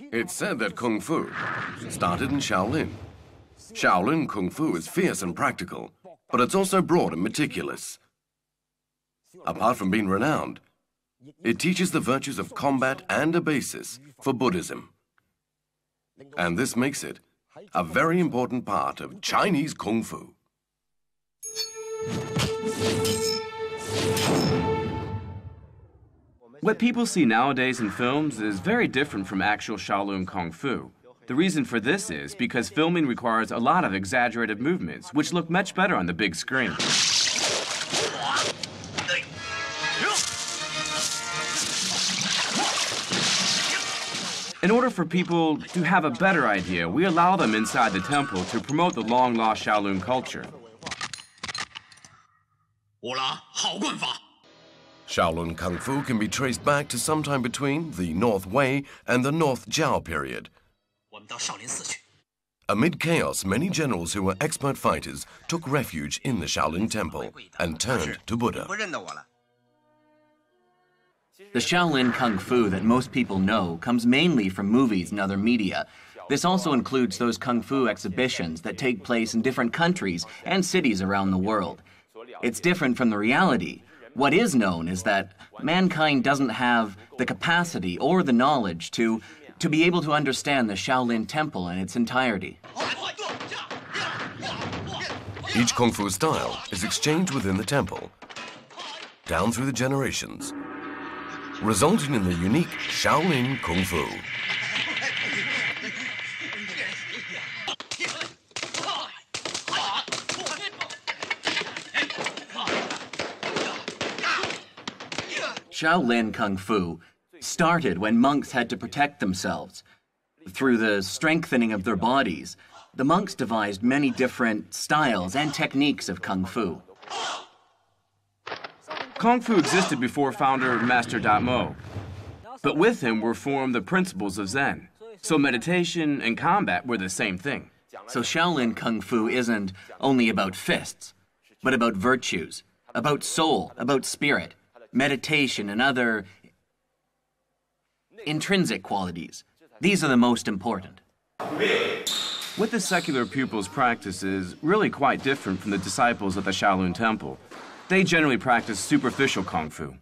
It's said that Kung Fu started in Shaolin. Shaolin Kung Fu is fierce and practical, but it's also broad and meticulous. Apart from being renowned, it teaches the virtues of combat and a basis for Buddhism. And this makes it a very important part of Chinese Kung Fu. What people see nowadays in films is very different from actual Shaolin Kung Fu. The reason for this is because filming requires a lot of exaggerated movements, which look much better on the big screen. In order for people to have a better idea, we allow them inside the temple to promote the long lost Shaolin culture. Shaolin Kung Fu can be traced back to sometime between the North Wei and the North Zhou period. Amid chaos, many generals who were expert fighters took refuge in the Shaolin Temple and turned to Buddha. The Shaolin Kung Fu that most people know comes mainly from movies and other media. This also includes those Kung Fu exhibitions that take place in different countries and cities around the world. It's different from the reality. What is known is that mankind doesn't have the capacity or the knowledge to, to be able to understand the Shaolin Temple in its entirety. Each Kung Fu style is exchanged within the temple, down through the generations, resulting in the unique Shaolin Kung Fu. Shaolin Kung Fu started when monks had to protect themselves. Through the strengthening of their bodies, the monks devised many different styles and techniques of Kung Fu. Kung Fu existed before founder Master Mo, but with him were formed the principles of Zen. So meditation and combat were the same thing. So Shaolin Kung Fu isn't only about fists, but about virtues, about soul, about spirit, meditation, and other intrinsic qualities. These are the most important. What the secular pupils practice is really quite different from the disciples at the Shaolin Temple. They generally practice superficial Kung Fu.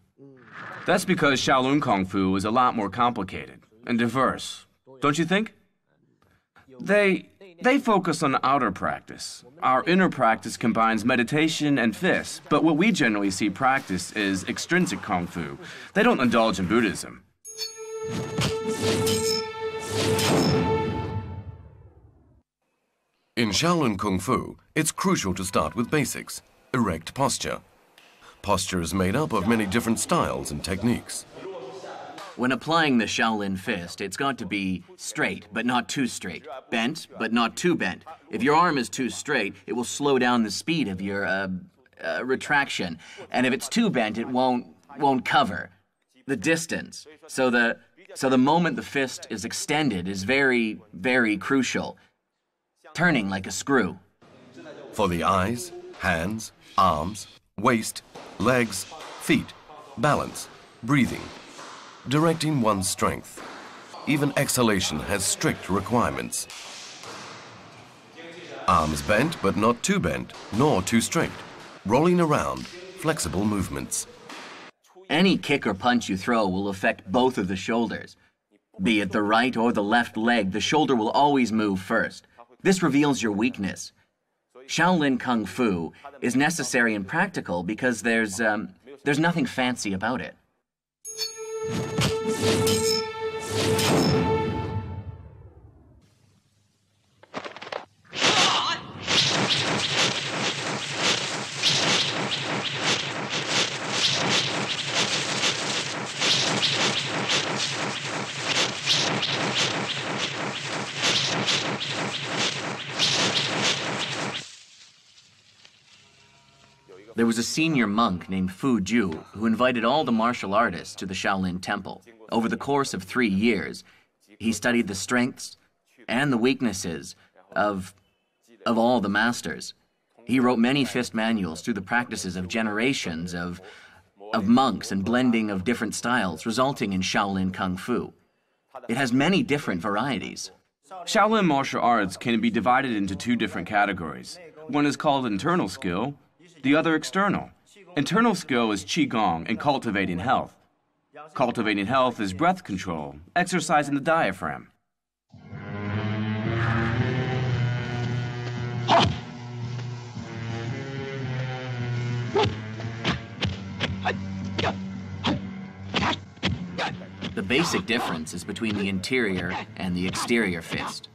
That's because Shaolin Kung Fu is a lot more complicated and diverse, don't you think? They, they focus on outer practice. Our inner practice combines meditation and fists, but what we generally see practice is extrinsic Kung Fu. They don't indulge in Buddhism. In Shaolin Kung Fu, it's crucial to start with basics, erect posture. Posture is made up of many different styles and techniques. When applying the Shaolin fist, it's got to be straight, but not too straight. Bent, but not too bent. If your arm is too straight, it will slow down the speed of your uh, uh, retraction. And if it's too bent, it won't, won't cover the distance. So the, so the moment the fist is extended is very, very crucial turning like a screw. For the eyes, hands, arms, waist, legs, feet, balance, breathing, directing one's strength. Even exhalation has strict requirements. Arms bent but not too bent, nor too straight. Rolling around, flexible movements. Any kick or punch you throw will affect both of the shoulders. Be it the right or the left leg, the shoulder will always move first. This reveals your weakness. Shaolin Kung Fu is necessary and practical because there's, um, there's nothing fancy about it. Thank you. There was a senior monk named Fu Ju who invited all the martial artists to the Shaolin Temple. Over the course of three years, he studied the strengths and the weaknesses of, of all the masters. He wrote many fist manuals through the practices of generations of, of monks and blending of different styles, resulting in Shaolin Kung Fu. It has many different varieties. Shaolin martial arts can be divided into two different categories. One is called internal skill, the other external. Internal skill is Qigong and cultivating health. Cultivating health is breath control, exercising the diaphragm. The basic difference is between the interior and the exterior fist.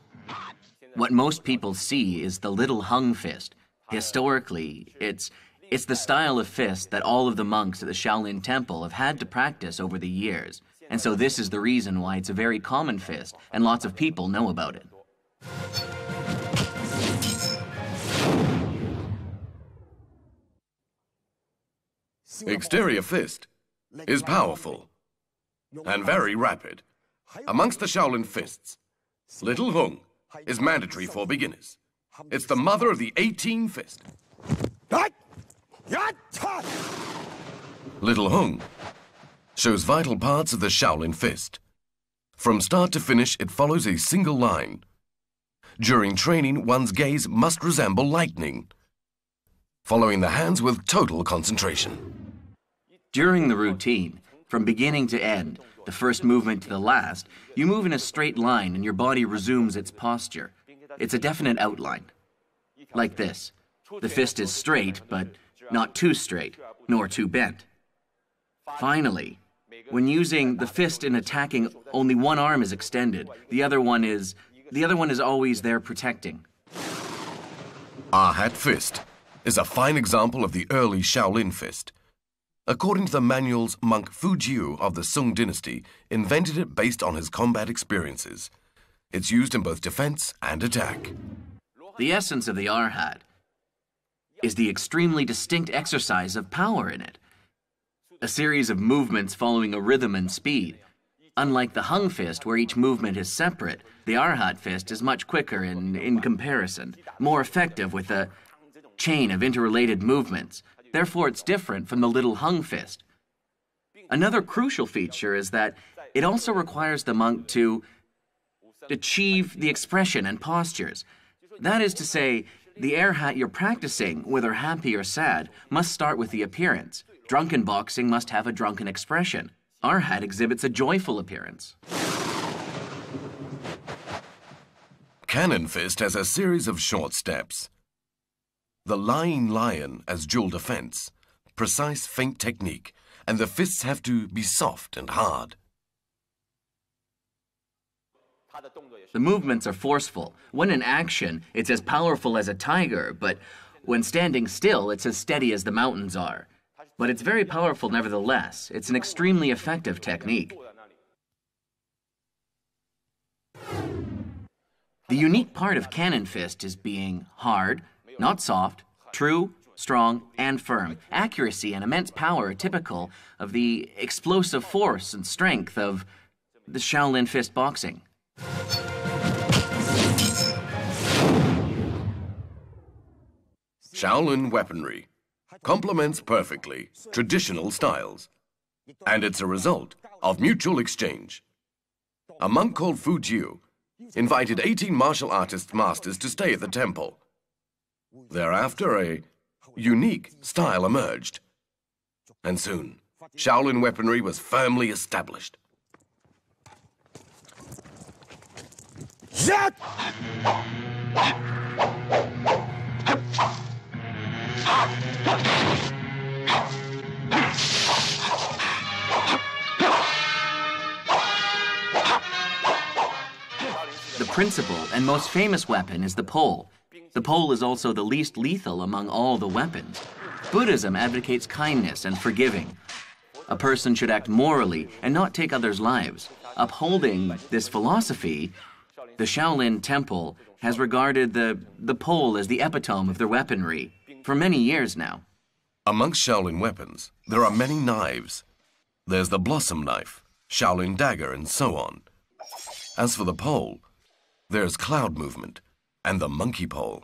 What most people see is the little hung fist. Historically, it's it's the style of fist that all of the monks at the Shaolin Temple have had to practice over the years. And so this is the reason why it's a very common fist and lots of people know about it. Exterior fist is powerful and very rapid. Amongst the Shaolin fists, Little Hung is mandatory for beginners. It's the mother of the 18 fist. Little Hung shows vital parts of the Shaolin fist. From start to finish, it follows a single line. During training, one's gaze must resemble lightning, following the hands with total concentration. During the routine, from beginning to end, the first movement to the last, you move in a straight line and your body resumes its posture. It's a definite outline. Like this. The fist is straight, but not too straight, nor too bent. Finally, when using the fist in attacking, only one arm is extended. The other one is the other one is always there protecting. Arhat fist is a fine example of the early Shaolin fist. According to the manuals, monk Fu Jiu of the Sung dynasty invented it based on his combat experiences. It's used in both defense and attack. The essence of the Arhat is the extremely distinct exercise of power in it. A series of movements following a rhythm and speed. Unlike the hung fist, where each movement is separate, the Arhat fist is much quicker in, in comparison, more effective with a chain of interrelated movements. Therefore, it's different from the little hung fist. Another crucial feature is that it also requires the monk to achieve the expression and postures. That is to say, the Arhat you're practicing, whether happy or sad, must start with the appearance. Drunken boxing must have a drunken expression. Arhat exhibits a joyful appearance. Cannon fist has a series of short steps. The lying lion as dual defense, precise feint technique, and the fists have to be soft and hard. The movements are forceful. When in action, it's as powerful as a tiger, but when standing still, it's as steady as the mountains are. But it's very powerful nevertheless. It's an extremely effective technique. The unique part of Cannon Fist is being hard, not soft, true, strong, and firm. Accuracy and immense power are typical of the explosive force and strength of the Shaolin Fist boxing. Shaolin weaponry complements perfectly traditional styles, and it's a result of mutual exchange. A monk called Fu Jiu invited 18 martial artist masters to stay at the temple. Thereafter, a unique style emerged, and soon Shaolin weaponry was firmly established. The principal and most famous weapon is the pole. The pole is also the least lethal among all the weapons. Buddhism advocates kindness and forgiving. A person should act morally and not take others' lives. Upholding this philosophy, the Shaolin Temple has regarded the, the pole as the epitome of their weaponry for many years now. Amongst Shaolin weapons, there are many knives. There's the blossom knife, Shaolin dagger, and so on. As for the pole, there's cloud movement and the monkey pole.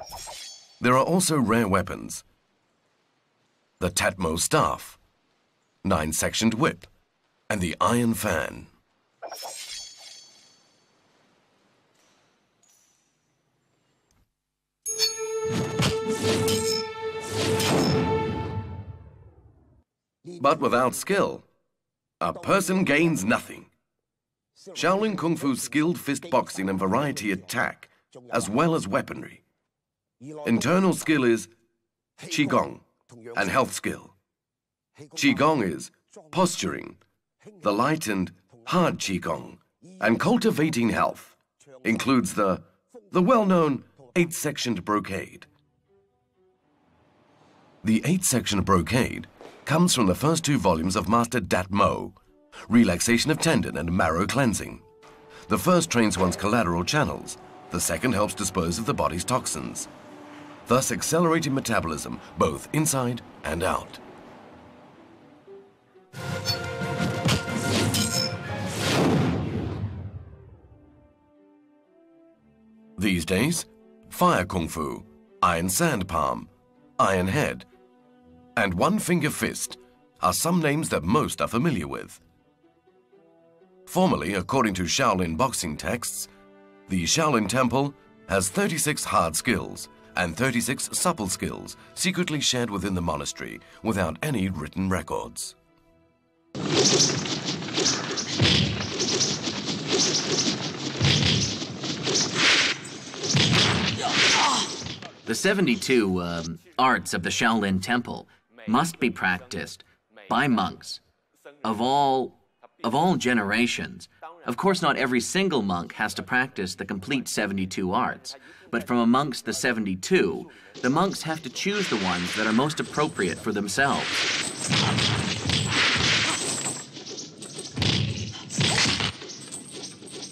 There are also rare weapons. The Tatmo staff, nine-sectioned whip, and the iron fan. But without skill, a person gains nothing. Shaolin Kung Fu's skilled fist boxing and variety attack, as well as weaponry. Internal skill is Qigong and health skill. Qigong is posturing, the light and hard Qigong, and cultivating health includes the, the well-known eight-sectioned brocade. The eight-section brocade comes from the first two volumes of Master Dat Mo, Relaxation of Tendon and Marrow Cleansing. The first trains one's collateral channels, the second helps dispose of the body's toxins, thus accelerating metabolism both inside and out. These days, Fire Kung Fu, Iron Sand Palm, Iron Head, and One Finger Fist are some names that most are familiar with. Formerly, according to Shaolin boxing texts, the Shaolin Temple has 36 hard skills and 36 supple skills secretly shared within the monastery without any written records. The 72 um, arts of the Shaolin Temple must be practiced by monks of all, of all generations. Of course, not every single monk has to practice the complete 72 arts, but from amongst the 72, the monks have to choose the ones that are most appropriate for themselves.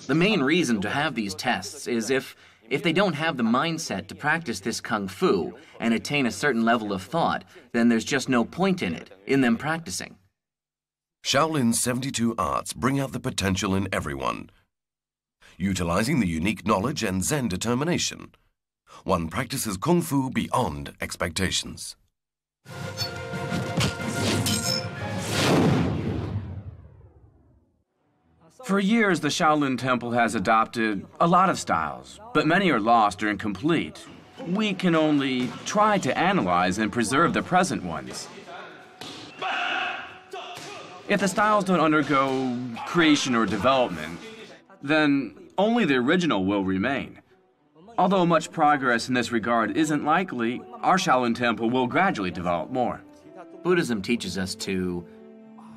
The main reason to have these tests is if if they don't have the mindset to practice this kung fu and attain a certain level of thought, then there's just no point in it, in them practicing. Shaolin's 72 arts bring out the potential in everyone. Utilizing the unique knowledge and Zen determination, one practices Kung Fu beyond expectations. For years, the Shaolin Temple has adopted a lot of styles, but many are lost or incomplete. We can only try to analyze and preserve the present ones. If the styles don't undergo creation or development, then only the original will remain. Although much progress in this regard isn't likely, our Shaolin Temple will gradually develop more. Buddhism teaches us to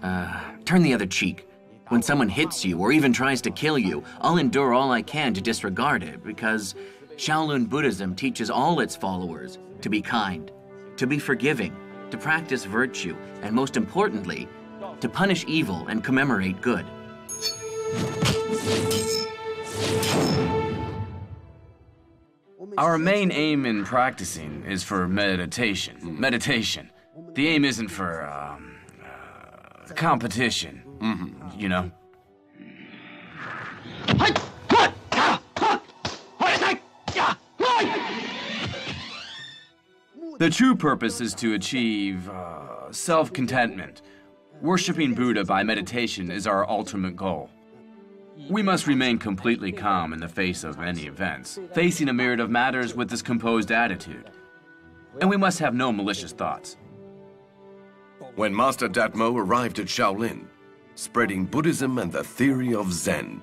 uh, turn the other cheek. When someone hits you or even tries to kill you, I'll endure all I can to disregard it because Shaolin Buddhism teaches all its followers to be kind, to be forgiving, to practice virtue, and most importantly, to punish evil and commemorate good. Our main aim in practicing is for meditation. Meditation. The aim isn't for um, competition. You know. The true purpose is to achieve uh, self contentment. Worshipping Buddha by meditation is our ultimate goal. We must remain completely calm in the face of any events, facing a myriad of matters with this composed attitude. And we must have no malicious thoughts. When Master Datmo arrived at Shaolin, spreading Buddhism and the theory of Zen,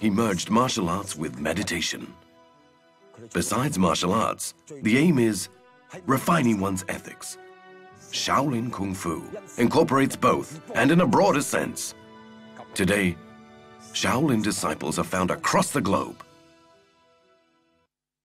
he merged martial arts with meditation. Besides martial arts, the aim is refining one's ethics. Shaolin Kung Fu incorporates both and in a broader sense. Today, Shaolin disciples are found across the globe